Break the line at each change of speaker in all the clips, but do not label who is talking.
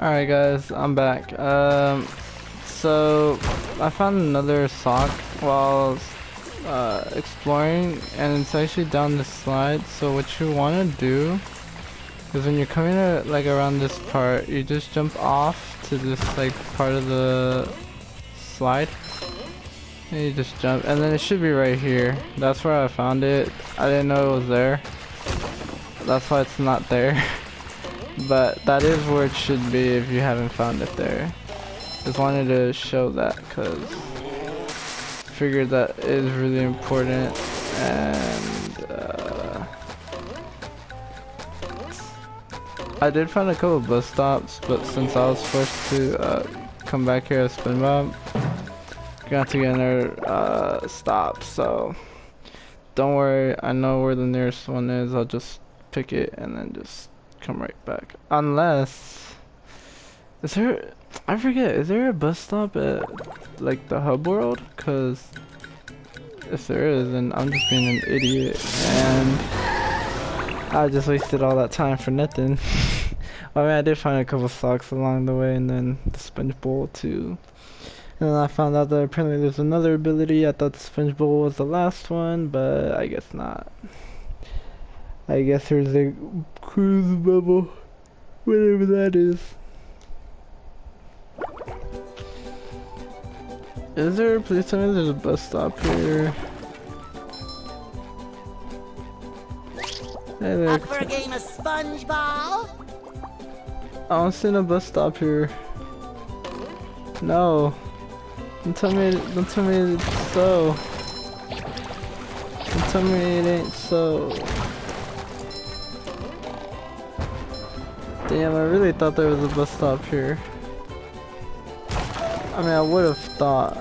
Alright guys, I'm back. Um, so, I found another sock while uh, exploring and it's actually down the slide. So what you want to do is when you're coming to, like around this part, you just jump off to this like part of the slide. And you just jump and then it should be right here. That's where I found it. I didn't know it was there. That's why it's not there. but that is where it should be if you haven't found it there. Just wanted to show that because figured that is really important and uh, I did find a couple bus stops but since I was forced to uh, come back here at SpongeBob got to get another uh, stop. So don't worry. I know where the nearest one is. I'll just pick it and then just come right back. Unless, is there, I forget, is there a bus stop at like the hub world? Cause if there is, then I'm just being an idiot and I just wasted all that time for nothing. I mean, I did find a couple socks along the way and then the sponge bowl too. And then I found out that apparently there's another ability. I thought the sponge bowl was the last one, but I guess not. I guess there's a cruise bubble, whatever that is. Is there, please tell me there's a bus stop here.
Hey there. Up for a game of SpongeBob?
I don't see no bus stop here. No. Don't tell me, don't tell me it's so. Don't tell me it ain't so. Damn, I really thought there was a bus stop here. I mean, I would have thought.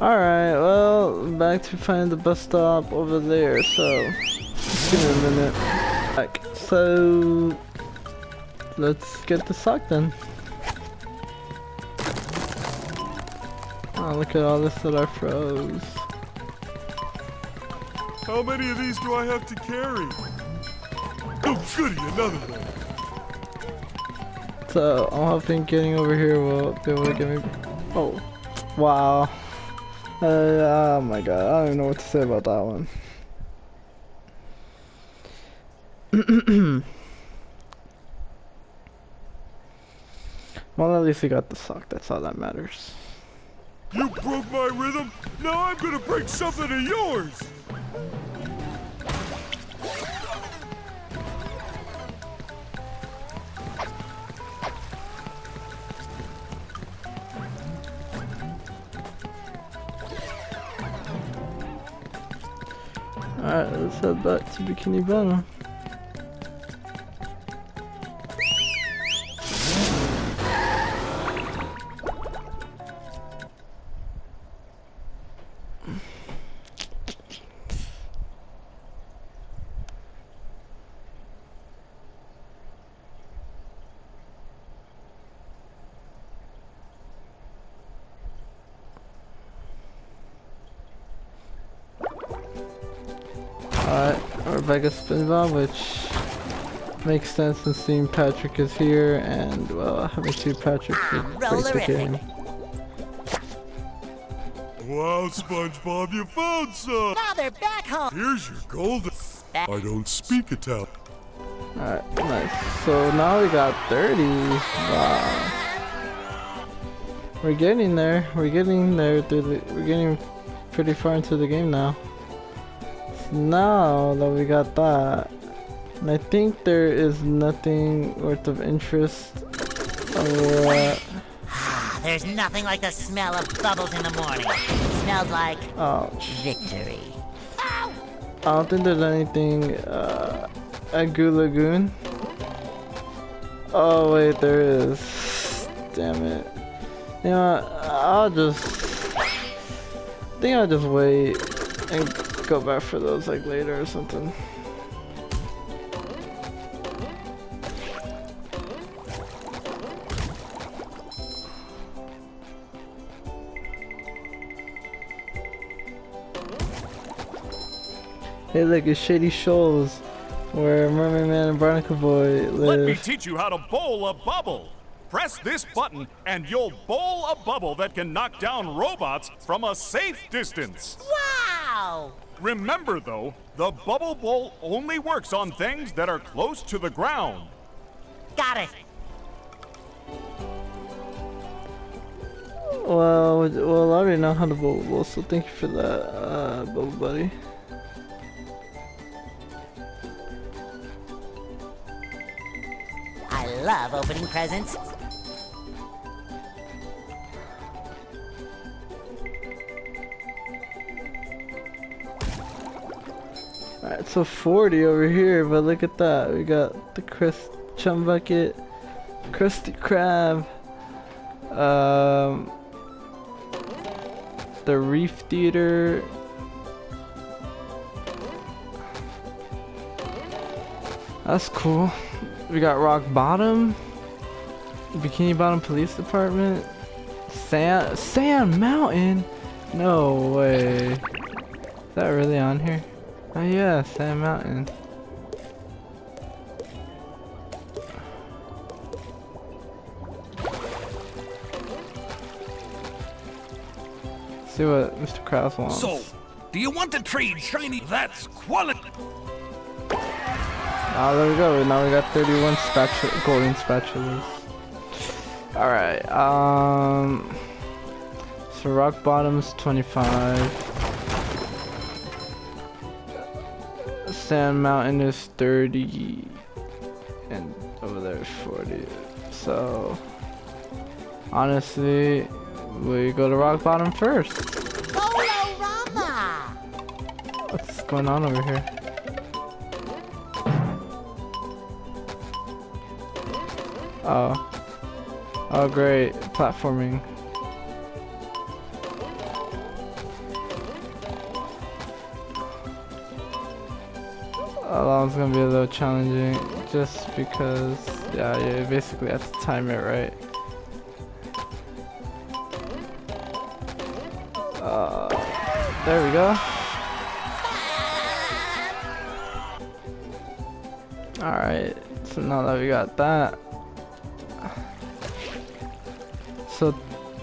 Alright, well, back to find the bus stop over there, so... Just give me a minute. Back. So... Let's get the sock then. Oh, look at all this that I froze.
How many of these do I have to carry? Goody, another one.
So, I'm hoping getting over here will be able to get me... Oh, wow. Uh, oh my god, I don't even know what to say about that one. well, at least we got the sock, that's all that matters.
You broke my rhythm, now I'm gonna break something of yours!
Alright, let's head back to Bikini Bottom. We're back which makes sense since seeing Patrick is here, and well, having two Patricks is great the game.
Wow, SpongeBob, you found some!
Now they're back home!
Here's your golden... I don't speak Italian.
Alright, nice. So now we got 30. Wow. We're getting there. We're getting there through the... We're getting pretty far into the game now now that we got that, and I think there is nothing worth of interest.
There's nothing like the smell of bubbles in the morning. It smells like oh. victory.
I don't think there's anything uh, at Goo Lagoon. Oh wait, there is. Damn it. You know what? I'll just. I think I'll just wait go back for those like later or something. Hey look, it's Shady Shoals. where Mermaid Man and Barnacle Boy live.
Let me teach you how to bowl a bubble. Press this button and you'll bowl a bubble that can knock down robots from a safe distance.
Wow!
Remember though, the bubble bowl only works on things that are close to the ground.
Got it.
Well, well, I already know how to bowl, bowl so thank you for that, uh, Bubble Buddy.
I love opening presents.
Alright, so 40 over here, but look at that. We got the Chris Chum Bucket, Krusty Krab, um, the Reef Theater. That's cool. We got Rock Bottom, Bikini Bottom Police Department, Sand, Sand Mountain. No way. Is that really on here? Oh yeah, Sand Mountain. See what Mr. Krabs wants.
So, do you want to trade shiny? That's quality.
Oh, there we go. Now we got 31 spatula, golden spatulas. Alright, um... So rock bottom's 25. Sand Mountain is 30. And over there is 40. So... Honestly, we go to rock bottom first.
Bolorama!
What's going on over here? Oh. Oh great, platforming. One's gonna be a little challenging just because, yeah, you basically have to time it right. Uh, there we go. Alright, so now that we got that. So,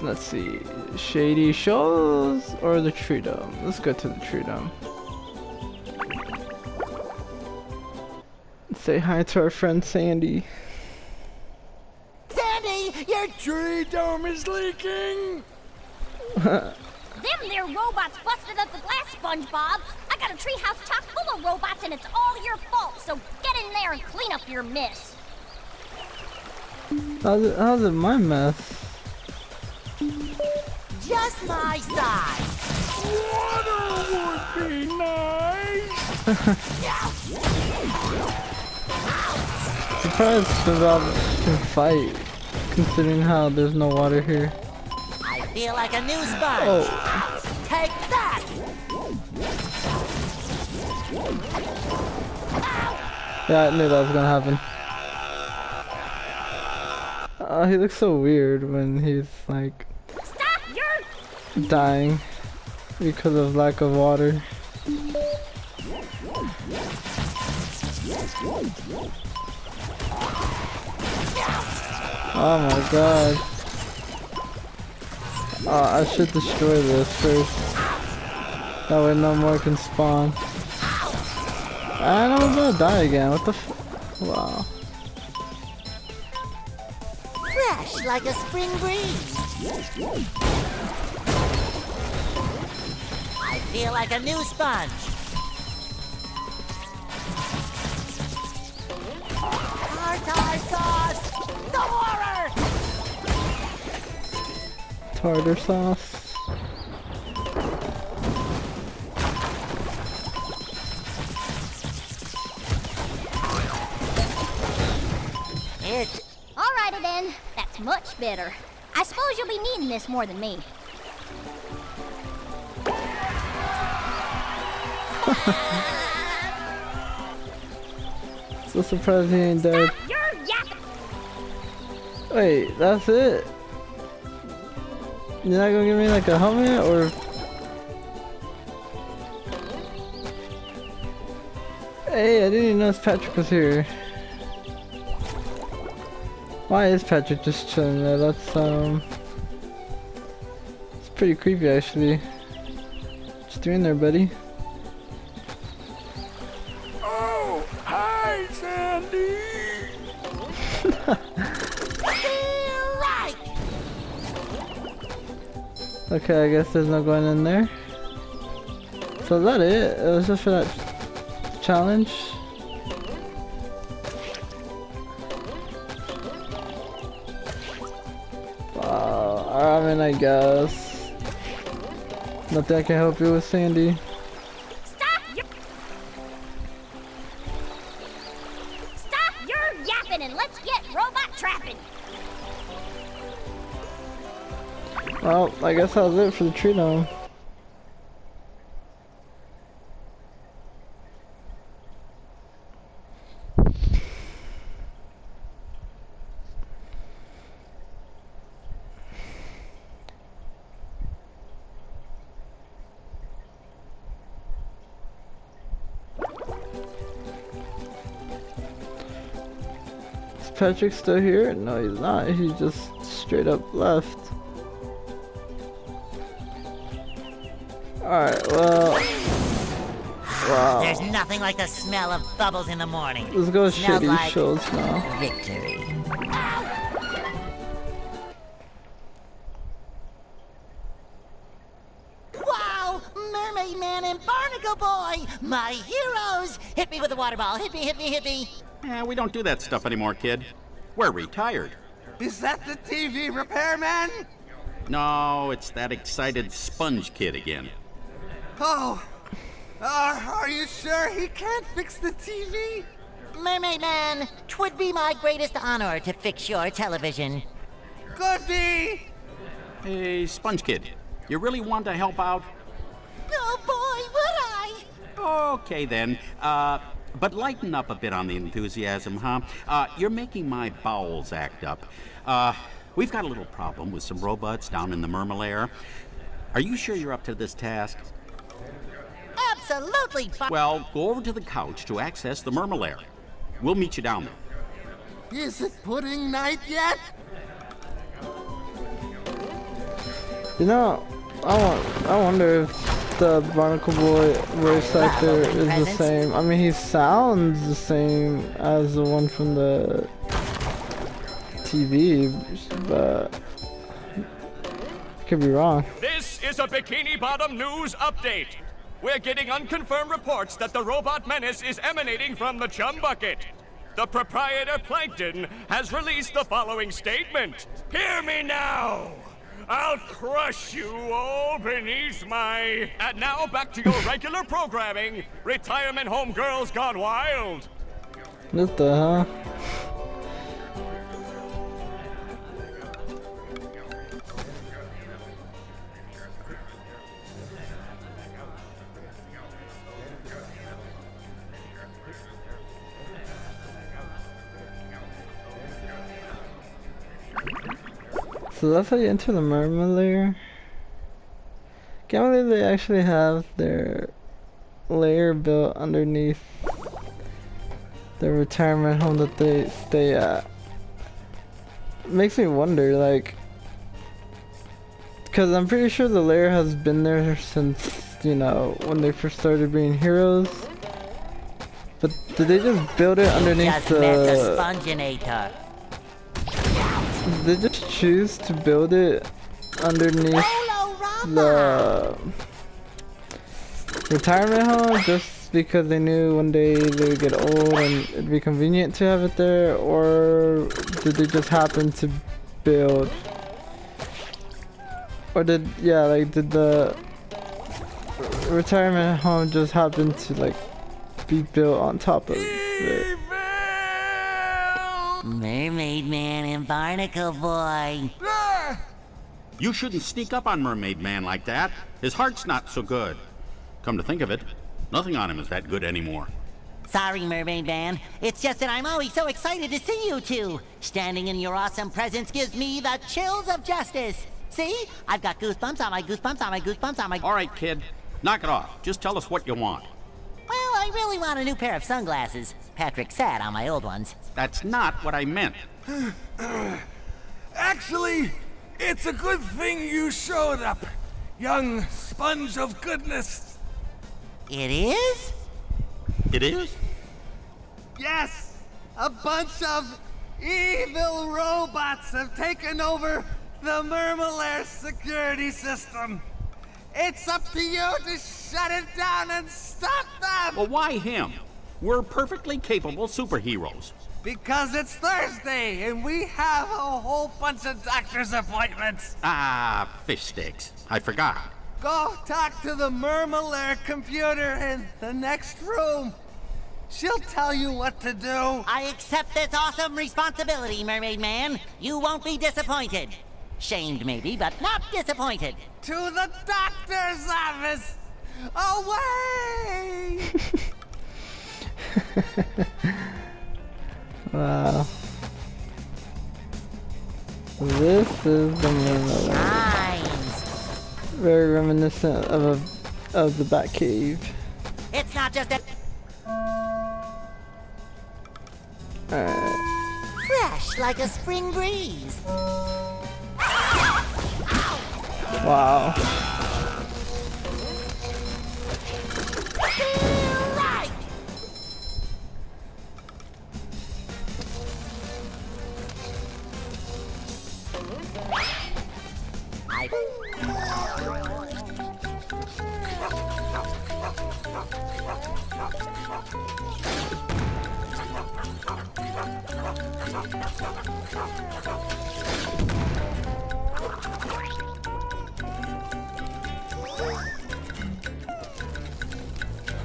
let's see. Shady Shoals or the Tree Dome? Let's go to the Tree Dome. Say hi to our friend Sandy.
Sandy, your
Tree dome is leaking.
Them there robots busted up the glass, SpongeBob. I got a treehouse chock full of robots, and it's all your fault. So get in there and clean up your mess.
How's it, how's it my mess?
just my size.
Water would be nice.
Surprised SpongeBob can fight, considering how there's no water here.
I feel like a new sponge.
Oh,
Take that!
yeah, I knew that was gonna happen. Uh, he looks so weird when he's like dying because of lack of water. Oh my god. Oh, I should destroy this first. That way no more can spawn. And I'm about to die again. What the f- Wow.
Fresh like a spring breeze. I feel like a new sponge. Sauce! The
Tartar sauce.
It
Alrighty then. That's much better. I suppose you'll be needing this more than me.
So surprised he ain't dead.
Stop your yap!
Wait, that's it? You're not gonna give me like a helmet or? Hey, I didn't even notice Patrick was here. Why is Patrick just chilling there? That's, um... It's pretty creepy, actually. You doing there, buddy? Okay, I guess there's no going in there. So is that it? It was just for that challenge? Wow, I mean, I guess. Nothing I can help you with, Sandy. Well, I guess that was it for the tree. Is Patrick still here? No, he's not. He just straight up left. Alright, well. Wow.
There's nothing like the smell of bubbles in the morning.
Let's go
Smells
shitty
like
shows now.
Victory. Wow! Mermaid Man and Barnacle Boy! My heroes! Hit me with a water ball. Hit me, hit me, hit me.
Eh, we don't do that stuff anymore, kid. We're retired.
Is that the TV repairman?
No, it's that excited sponge kid again.
Oh, uh, are you sure he can't fix the TV?
Mermaid Man, twould be my greatest honor to fix your television.
Could be.
Hey, sponge kid, you really want to help out?
Oh boy, would I!
Okay then. Uh, but lighten up a bit on the enthusiasm, huh? Uh, you're making my bowels act up. Uh, we've got a little problem with some robots down in the Mermalair. Are you sure you're up to this task?
Absolutely, Bar-
Well, go over to the couch to access the Mermalair. We'll meet you down there.
Is it pudding night yet?
You know, I want, I wonder if the Barnacle Boy voice actor is the same. I mean, he sounds the same as the one from the TV, but I could be wrong.
This is a Bikini Bottom news update. We're getting unconfirmed reports that the robot menace is emanating from the chum bucket. The proprietor Plankton has released the following statement. Hear me now! I'll crush you all beneath my. And now back to your regular programming. Retirement Home Girls Gone Wild.
What the hell? So that's how you enter the mermaid layer. Can't believe they actually have their layer built underneath the retirement home that they stay at. Makes me wonder, like, because I'm pretty sure the layer has been there since, you know, when they first started being heroes. But did they just build it underneath
Just met the
the?
Sponginator.
Did they just choose to build it underneath the retirement home just because they knew one day they would get old and it'd be convenient to have it there, or did they just happen to build? Or did yeah, like did the retirement home just happen to like be built on top of it?
Mermaid Man and Barnacle Boy.
Ah!
You shouldn't sneak up on Mermaid Man like that. His heart's not so good. Come to think of it, nothing on him is that good anymore.
Sorry, Mermaid Man. It's just that I'm always so excited to see you two. Standing in your awesome presence gives me the chills of justice. See? I've got goosebumps on my goosebumps on my goosebumps on my.
All right, kid, knock it off. Just tell us what you want.
Well, I really want a new pair of sunglasses. Patrick sat on my old ones.
That's not what I meant.
Actually, it's a good thing you showed up, young sponge of goodness.
It is?
It is?
Yes, a bunch of evil robots have taken over the Mermalair security system. It's up to you to shut it down and stop them!
Well, why him? We're perfectly capable superheroes.
Because it's Thursday and we have a whole bunch of doctor's appointments.
Ah, fish sticks. I forgot.
Go talk to the Mermalair computer in the next room. She'll tell you what to do.
I accept this awesome responsibility, Mermaid Man. You won't be disappointed. Shamed, maybe, but not disappointed.
To the doctor's office! Away!
Wow. This is the.
Mines.
Very reminiscent of a of the Batcave.
It's not just a
Alright.
fresh like a spring breeze.
Wow.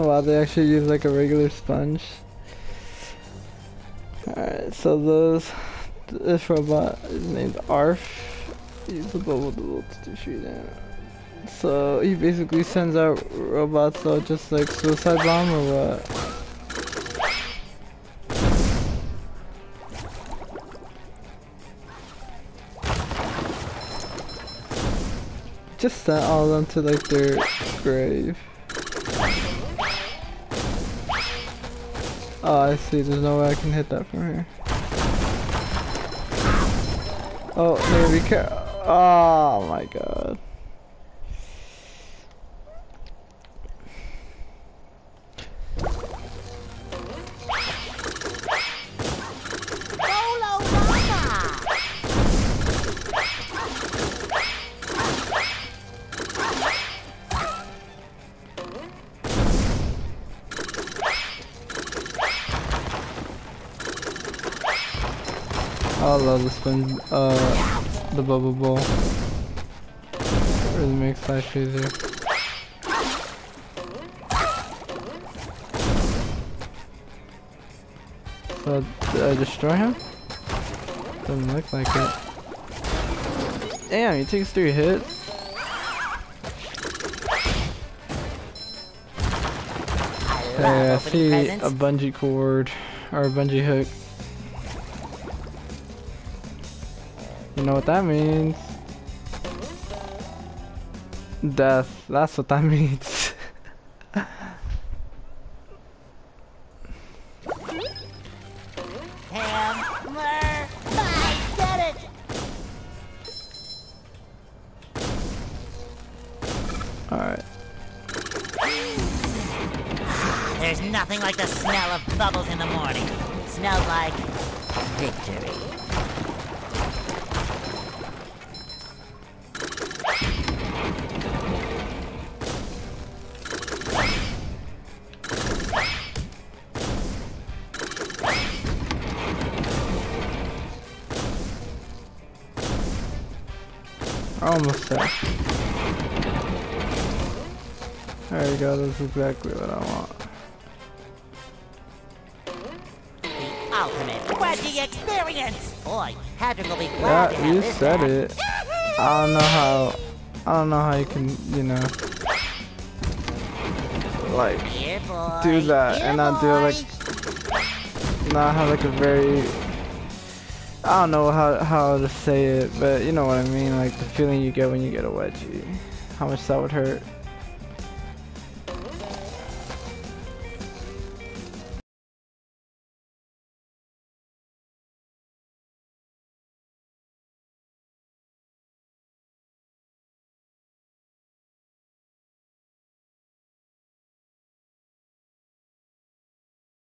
Wow, they actually use like a regular sponge. Alright, so those this robot is named Arf. The bubble duel to shoot him. So he basically sends out robots that just like suicide bomb or what? Just sent all of them to like their grave. Oh, I see. There's no way I can hit that from here. Oh, maybe care. Oh my god. Love the spin, uh, the bubble ball. Really makes life easier. So, did I destroy him? Doesn't look like it. Damn, he takes three hits. Hey, I see a bungee cord or a bungee hook. You know what that means? Death. That's what that means. Alright.
There's nothing like the smell of bubbles in the morning. Smells like victory.
Almost there. There you go, that's exactly what I want.
The ultimate wedgie experience! Boy, Patrick will be glad
Yeah, you said
back.
it. I don't know how, I don't know how you can, you know, like, do that and not do it like not have like a very I don't know how how to say it, but you know what I mean, like the feeling you get when you get a wedgie. How much that would hurt.